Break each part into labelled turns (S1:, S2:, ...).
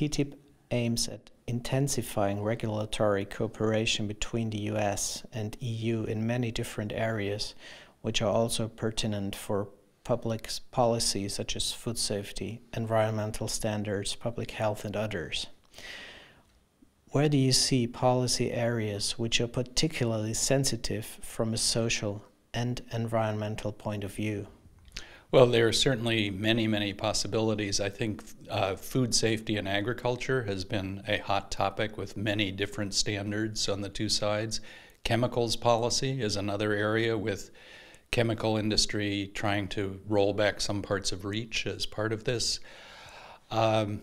S1: TTIP aims at intensifying regulatory cooperation between the US and EU in many different areas, which are also pertinent for public policy such as food safety, environmental standards, public health, and others. Where do you see policy areas which are particularly sensitive from a social and environmental point of view?
S2: Well, there are certainly many, many possibilities. I think uh, food safety and agriculture has been a hot topic with many different standards on the two sides. Chemicals policy is another area with chemical industry trying to roll back some parts of REACH as part of this. Um,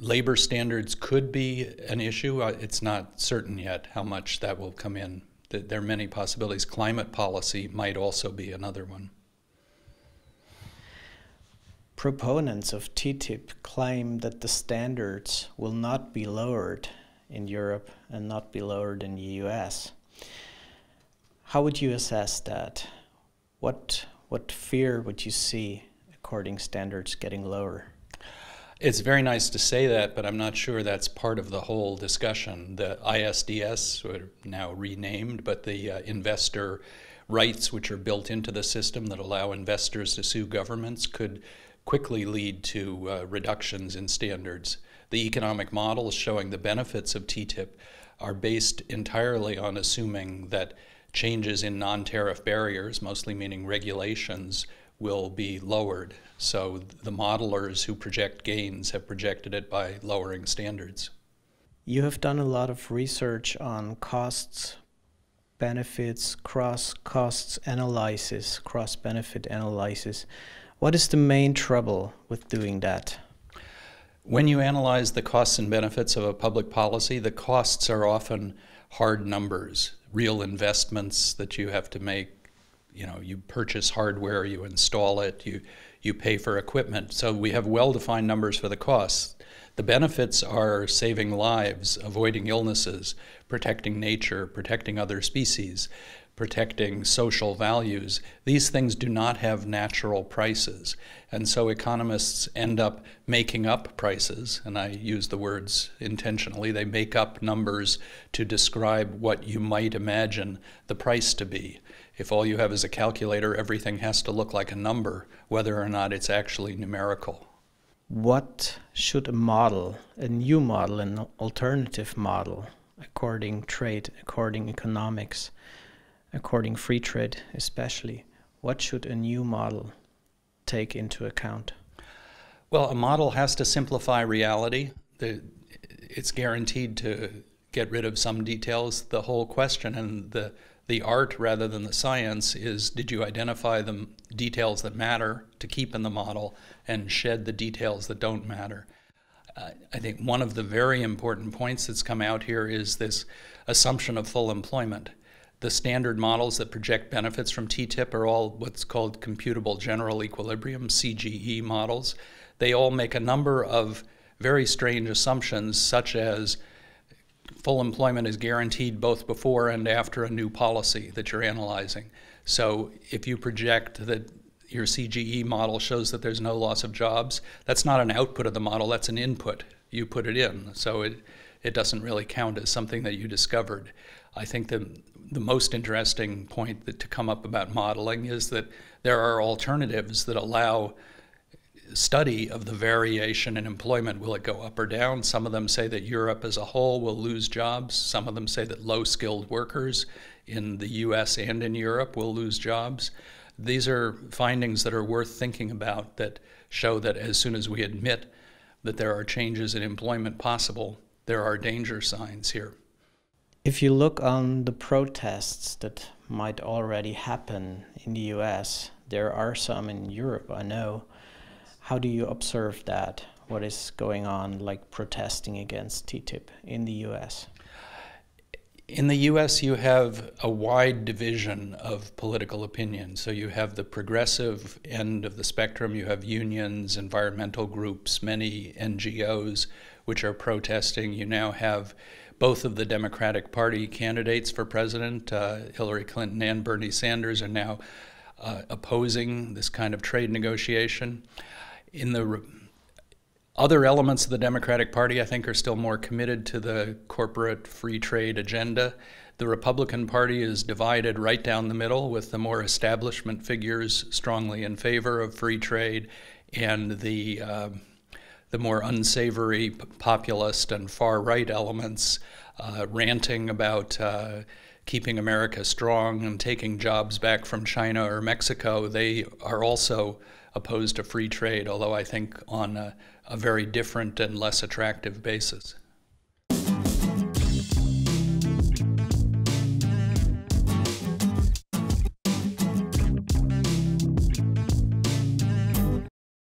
S2: labor standards could be an issue. Uh, it's not certain yet how much that will come in. There are many possibilities. Climate policy might also be another one.
S1: Proponents of TTIP claim that the standards will not be lowered in Europe and not be lowered in the US. How would you assess that? What, what fear would you see according standards getting lower?
S2: It's very nice to say that, but I'm not sure that's part of the whole discussion. The ISDS, now renamed, but the uh, investor rights which are built into the system that allow investors to sue governments could quickly lead to uh, reductions in standards. The economic models showing the benefits of TTIP are based entirely on assuming that changes in non tariff barriers, mostly meaning regulations, will be lowered. So the modelers who project gains have projected it by lowering standards.
S1: You have done a lot of research on costs, benefits, cross costs analysis, cross benefit analysis. What is the main trouble with doing that?
S2: When you analyze the costs and benefits of a public policy, the costs are often hard numbers, real investments that you have to make you know, you purchase hardware, you install it, you, you pay for equipment. So we have well-defined numbers for the costs. The benefits are saving lives, avoiding illnesses, protecting nature, protecting other species, protecting social values. These things do not have natural prices. And so economists end up making up prices, and I use the words intentionally. They make up numbers to describe what you might imagine the price to be if all you have is a calculator, everything has to look like a number, whether or not it's actually numerical.
S1: What should a model, a new model, an alternative model, according trade, according economics, according free trade especially, what should a new model take into account?
S2: Well, a model has to simplify reality. It's guaranteed to get rid of some details. The whole question and the the art rather than the science is did you identify the details that matter to keep in the model and shed the details that don't matter? Uh, I think one of the very important points that's come out here is this assumption of full employment. The standard models that project benefits from TTIP are all what's called computable general equilibrium, CGE models. They all make a number of very strange assumptions, such as full employment is guaranteed both before and after a new policy that you're analyzing. So if you project that your CGE model shows that there's no loss of jobs, that's not an output of the model, that's an input. You put it in. So it, it doesn't really count as something that you discovered. I think the, the most interesting point that, to come up about modeling is that there are alternatives that allow study of the variation in employment. Will it go up or down? Some of them say that Europe as a whole will lose jobs. Some of them say that low skilled workers in the US and in Europe will lose jobs. These are findings that are worth thinking about that show that as soon as we admit that there are changes in employment possible, there are danger signs here.
S1: If you look on the protests that might already happen in the US, there are some in Europe, I know. How do you observe that? What is going on, like protesting against TTIP in the US?
S2: In the US, you have a wide division of political opinion. So you have the progressive end of the spectrum, you have unions, environmental groups, many NGOs which are protesting. You now have both of the Democratic Party candidates for president, uh, Hillary Clinton and Bernie Sanders, are now uh, opposing this kind of trade negotiation in the Other elements of the Democratic Party, I think, are still more committed to the corporate free trade agenda. The Republican Party is divided right down the middle, with the more establishment figures strongly in favor of free trade, and the uh, the more unsavory populist and far right elements uh, ranting about uh, keeping America strong and taking jobs back from China or Mexico. They are also opposed to free trade, although I think on a, a very different and less attractive basis.